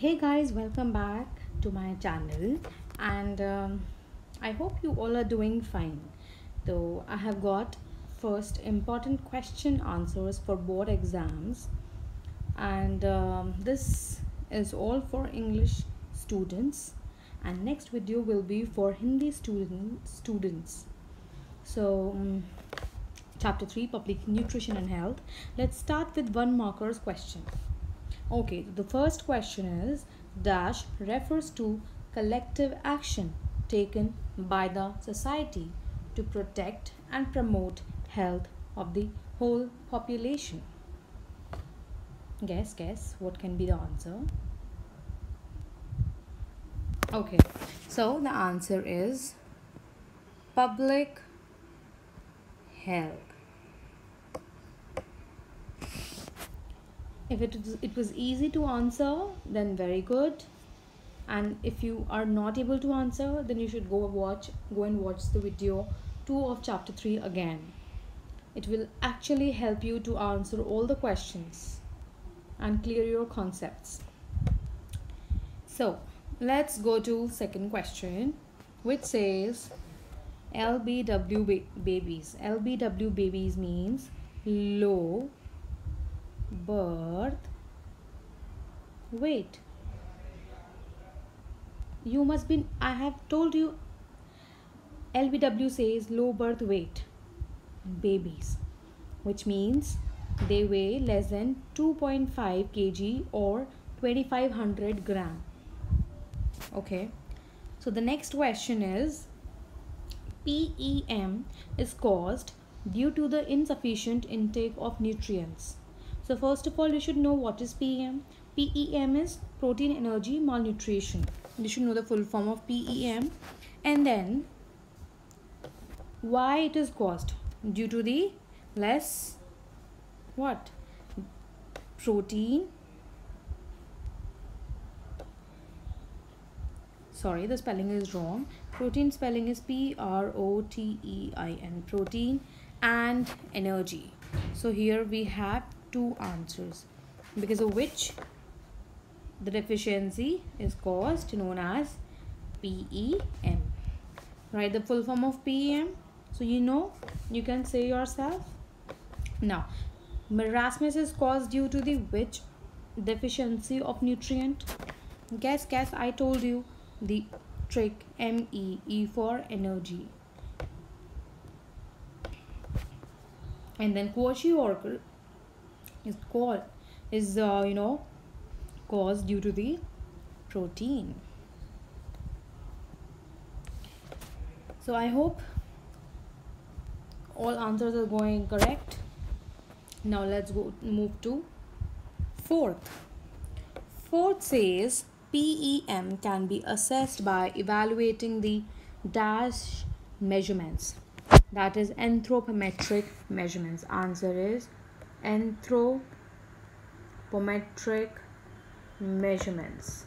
hey guys welcome back to my channel. And um, i hope you all are doing fine. So i have got first important question answers for board exams. And um, this is all for english students. And next video will be for hindi student students. So um, chapter 3 public nutrition and health. Let's start with one markers question okay the first question is dash refers to collective action taken by the society to protect and promote health of the whole population. Guess guess what can be the answer? Okay so the answer is public health if it, it was easy to answer then very good. And if you are not able to answer then you should go watch go and watch the video 2 of chapter 3 again. It will actually help you to answer all the questions and clear your concepts. So let's go to second question which says lbw ba babies. Lbw babies means low birth. Weight you must be i have told you lbw says low birth weight babies which means they weigh less than 2.5 kg or 2500 gram. Okay. So the next question is PEM is caused due to the insufficient intake of nutrients so first of all, you should know what is PEM. PEM is protein energy malnutrition. You should know the full form of PEM. And then why it is caused? Due to the less what? Protein. Sorry, the spelling is wrong. Protein spelling is P-R-O-T-E-I-N. Protein and energy. So here we have two answers because of which the deficiency is caused known as PEM. Write the full form of PEM. So you know, you can say yourself. Now, marasmus is caused due to the which deficiency of nutrient? Guess, guess, I told you the trick M-E, E for energy. And then kwashiorkor is called is uh, you know caused due to the protein. So i hope all answers are going correct. Now let's go move to fourth. Fourth says PEM can be assessed by evaluating the dash measurements. That is anthropometric measurements. Answer is anthropometric measurements.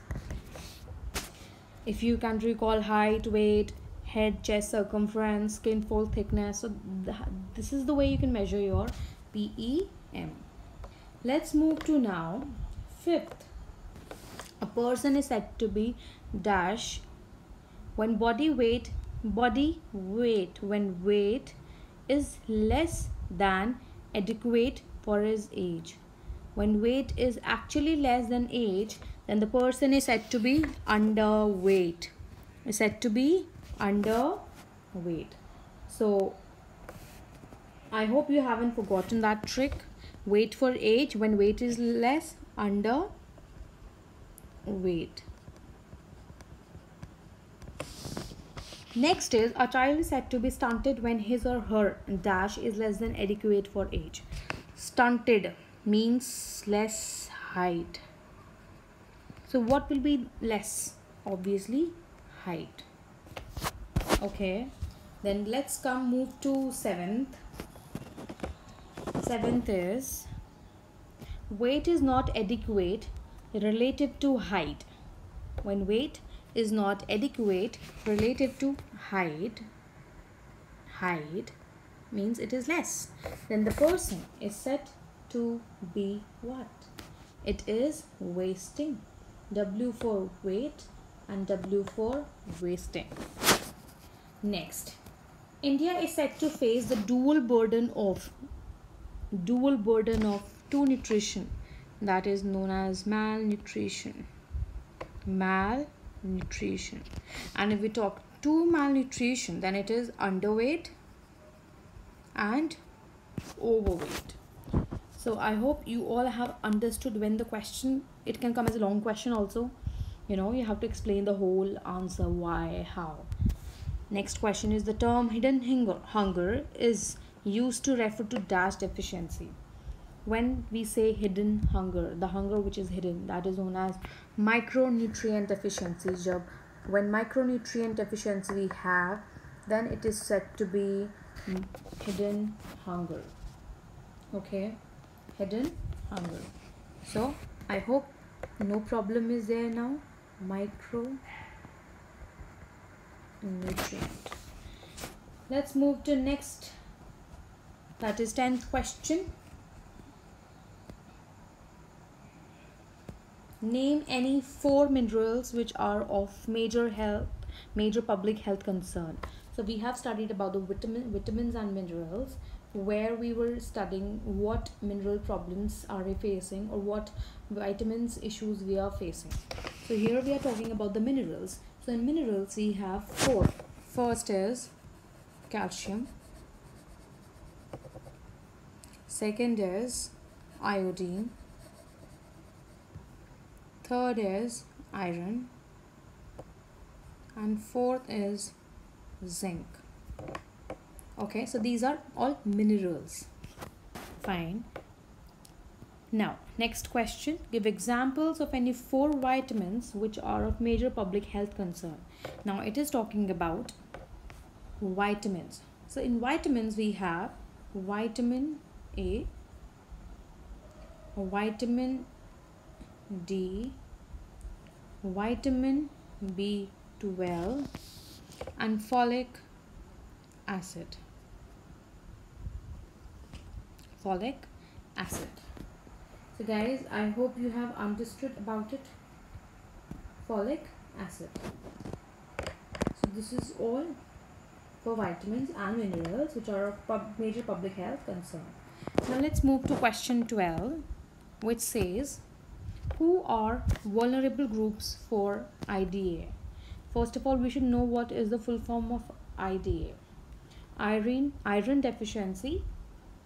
If you can recall height weight head chest circumference skin fold thickness so th this is the way you can measure your PEM let's move to now fifth. A person is said to be dash when body weight body weight when weight is less than adequate for his age. When weight is actually less than age, then the person is said to be underweight. Is said to be underweight. So, I hope you haven't forgotten that trick. Weight for age when weight is less, under weight. Next is a child is said to be stunted when his or her dash is less than adequate for age stunted means less height. So what will be less? Obviously height. Okay. Then let's come move to seventh. Seventh is weight is not adequate relative to height. When weight is not adequate relative to height height means it is less then the person is said to be what it is wasting W for weight and W for wasting. Next, India is said to face the dual burden of dual burden of two nutrition that is known as malnutrition. Malnutrition. And if we talk two malnutrition, then it is underweight and overweight. So i hope you all have understood when the question it can come as a long question also. You know you have to explain the whole answer why how. Next question is the term hidden hunger, is used to refer to dash deficiency. When we say hidden hunger the hunger which is hidden that is known as micronutrient deficiency. Job when micronutrient deficiency we have then it is said to be Mm. hidden hunger. Okay? Hidden hunger. So i hope no problem is there now. Micro nutrient. Let's move to next. That is 10th question. Name any four minerals which are of major health major public health concern so we have studied about the vitamin vitamins and minerals where we were studying what mineral problems are we facing or what vitamins issues we are facing. So here we are talking about the minerals. So in minerals we have four. First is calcium. Second is iodine. Third is iron. And fourth is zinc. Okay so these are all minerals. Fine. Now next question. Give examples of any four vitamins which are of major public health concern. Now it is talking about vitamins. So in vitamins we have vitamin a vitamin d vitamin b12 and folic acid. Folic acid. So guys i hope you have understood about it. Folic acid. So this is all for vitamins and minerals which are of pub major public health concern. Now let's move to question 12 which says who are vulnerable groups for IDA First of all, we should know what is the full form of IDA. Iron, iron deficiency,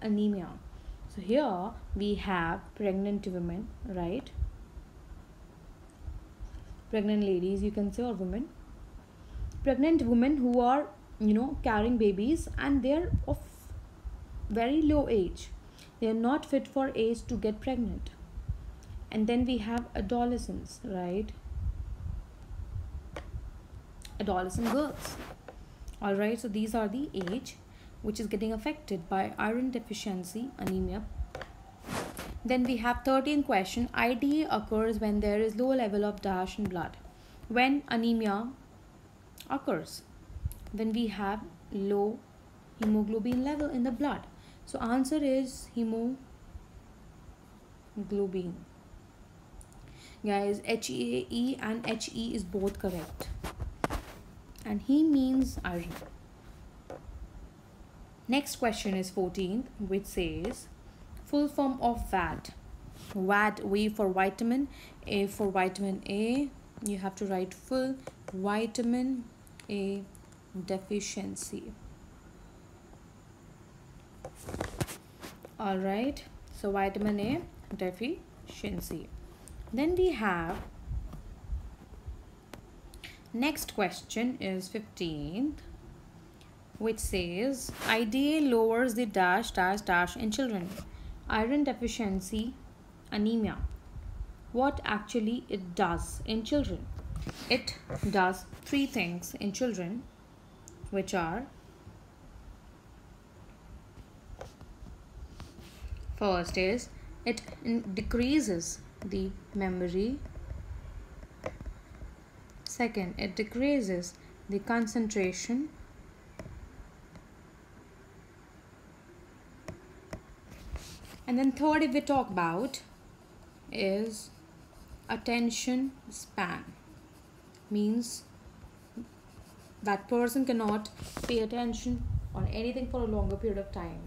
anemia. So here we have pregnant women, right? Pregnant ladies, you can say, or women. Pregnant women who are, you know, carrying babies and they're of very low age. They are not fit for age to get pregnant. And then we have adolescents, right? Adolescent girls. All right so these are the age which is getting affected by iron deficiency anemia. Then we have 13th question IDA occurs when there is low level of dash in blood. When anemia occurs then we have low hemoglobin level in the blood. So answer is hemoglobin. Guys HEE and HE is both correct and he means iron. Next question is 14th which says full form of VAD. VAD V for vitamin, A for vitamin A. You have to write full vitamin A deficiency. Alright, so vitamin A deficiency. Then we have Next question is 15th which says IDA lowers the dash dash dash in children. Iron deficiency, anemia. What actually it does in children? It does three things in children which are first is it decreases the memory Second, it decreases the concentration and then third if we talk about is attention span. Means that person cannot pay attention on anything for a longer period of time.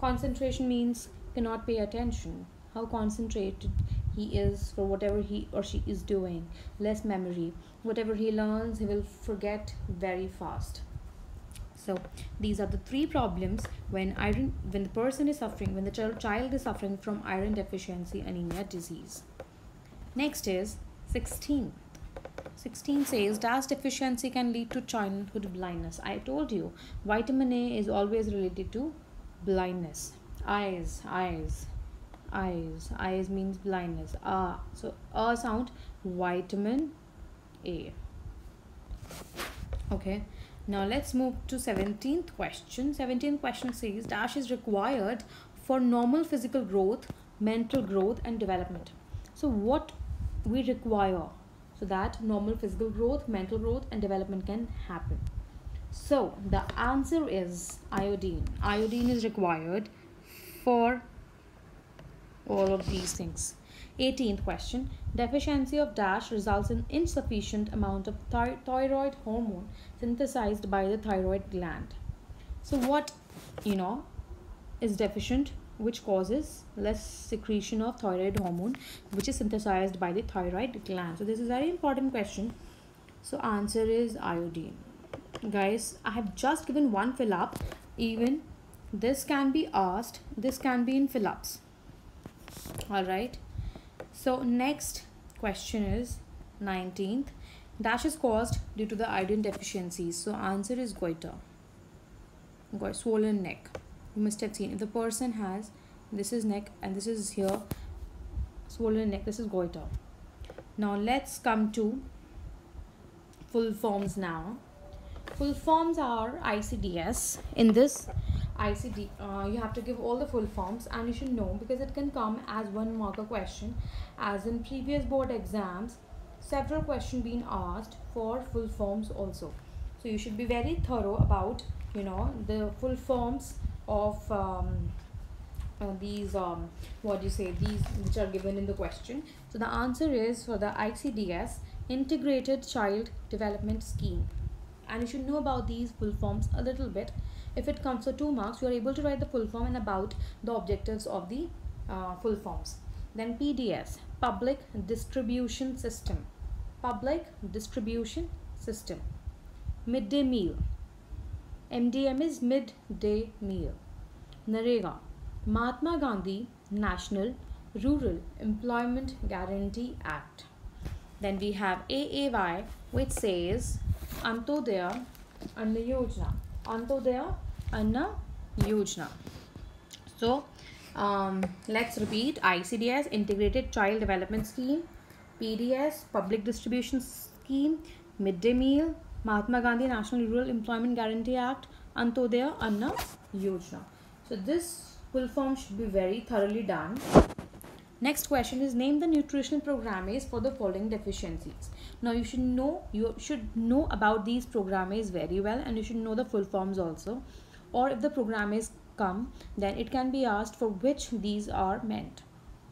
Concentration means cannot pay attention. How concentrated he is for whatever he or she is doing. Less memory. Whatever he learns he will forget very fast. So these are the three problems when iron when the person is suffering when the child, child is suffering from iron deficiency anemia disease. Next is 16 16 says dash deficiency can lead to childhood blindness. I told you vitamin a is always related to blindness. Eyes eyes eyes. Eyes means blindness. Ah so a sound vitamin a. Okay. Now let's move to 17th question. 17th question says dash is required for normal physical growth mental growth and development. So what we require so that normal physical growth mental growth and development can happen. So the answer is iodine. Iodine is required for all of these things. 18th question. Deficiency of dash results in insufficient amount of thy thyroid hormone synthesized by the thyroid gland. So what you know is deficient which causes less secretion of thyroid hormone which is synthesized by the thyroid gland? So this is very important question. So answer is iodine. Guys i have just given one fill up even this can be asked this can be in fill ups all right so next question is 19th dash is caused due to the iodine deficiencies so answer is goiter. Got swollen neck. You must have seen. If the person has this is neck and this is here swollen neck this is goiter. Now let's come to full forms now. Full forms are icds in this ICD, uh, you have to give all the full forms and you should know because it can come as one marker question. As in previous board exams several questions being asked for full forms also. So you should be very thorough about you know the full forms of um, uh, these um, what do you say these which are given in the question. So the answer is for the ICDS integrated child development scheme and you should know about these full forms a little bit. If it comes for two marks you are able to write the full form and about the objectives of the uh, full forms. Then pds public distribution system. Public distribution system. Midday meal. Mdm is midday meal. Narega mahatma gandhi national rural employment guarantee act. Then we have aay which says Antyodaya अन्न Yojana Antyodaya Anna Yojana so let's repeat ICDS integrated child development scheme P D S public distribution scheme mid day meal Mahatma Gandhi national rural employment guarantee act Antyodaya Anna Yojana so this full form should be very thoroughly done next question is name the nutritional programmes for the following deficiencies. Now you should know you should know about these programmes very well and you should know the full forms also. Or if the programmes come then it can be asked for which these are meant.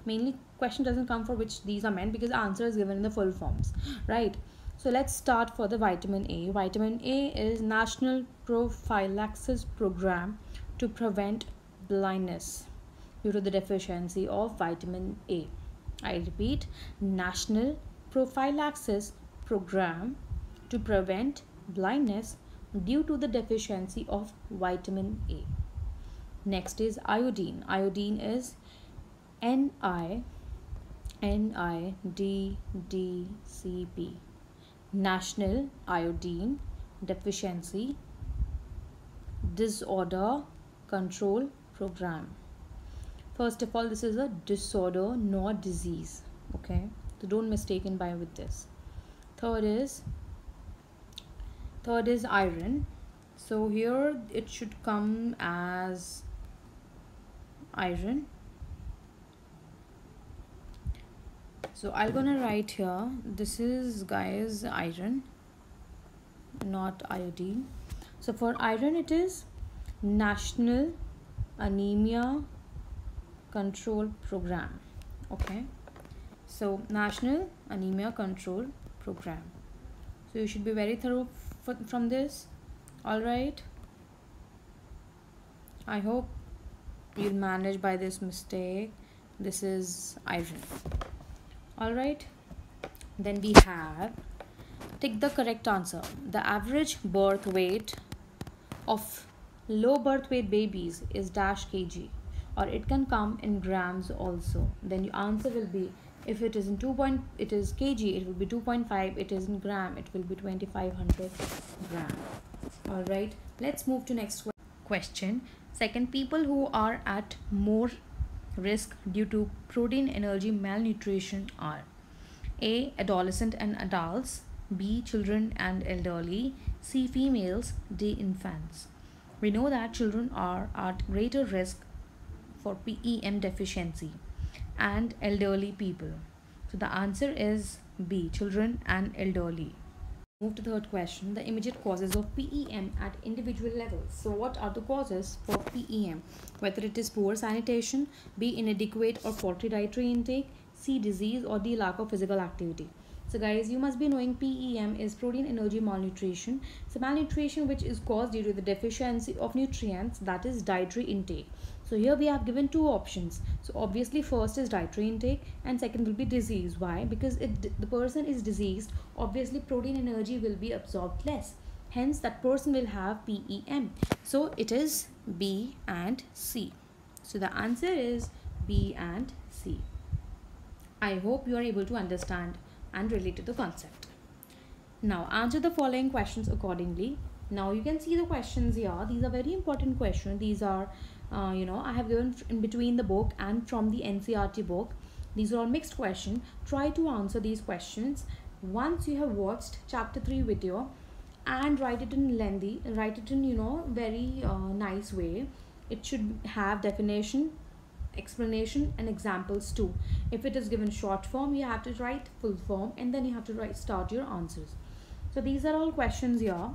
Mainly question doesn't come for which these are meant because answer is given in the full forms right? So let's start for the vitamin a. Vitamin a is national prophylaxis program to prevent blindness due to the deficiency of vitamin a i repeat national prophylaxis program to prevent blindness due to the deficiency of vitamin A. Next is iodine. Iodine is Ni NIDDCP National Iodine Deficiency Disorder Control Program. First of all, this is a disorder, not disease. Okay, so don't mistaken by with this. Third is third is iron. So here it should come as iron. So I'm gonna write here this is guys iron not iodine. So for iron it is national anemia control program okay? So national anemia control program. So you should be very thorough from this. All right? I hope you'll manage by this mistake. This is iron all right? Then we have take the correct answer. The average birth weight of low birth weight babies is dash kg or it can come in grams also then your answer will be if it is in 2 point it is kg it will be 2.5 it is in gram it will be 2500 gram. All right let's move to next question. Second people who are at more risk due to protein energy malnutrition are a adolescent and adults b children and elderly c females d infants. We know that children are at greater risk for PEM deficiency and elderly people. So the answer is B, children and elderly. Move to the third question, the immediate causes of PEM at individual levels. So what are the causes for PEM? Whether it is poor sanitation, B, inadequate or faulty dietary intake, C, disease or D, lack of physical activity. So guys, you must be knowing PEM is protein energy malnutrition. So malnutrition which is caused due to the deficiency of nutrients that is dietary intake. So here we have given two options. So obviously first is dietary intake and second will be disease. Why? Because if the person is diseased, obviously protein energy will be absorbed less. Hence that person will have PEM. So it is B and C. So the answer is B and C. I hope you are able to understand and relate to the concept. Now answer the following questions accordingly. Now you can see the questions here. These are very important questions. These are, uh, you know, I have given in between the book and from the NCERT book. These are all mixed questions. Try to answer these questions once you have watched chapter 3 video and write it in lengthy, write it in, you know, very uh, nice way. It should have definition, explanation and examples too. If it is given short form you have to write full form and then you have to write start your answers. So these are all questions here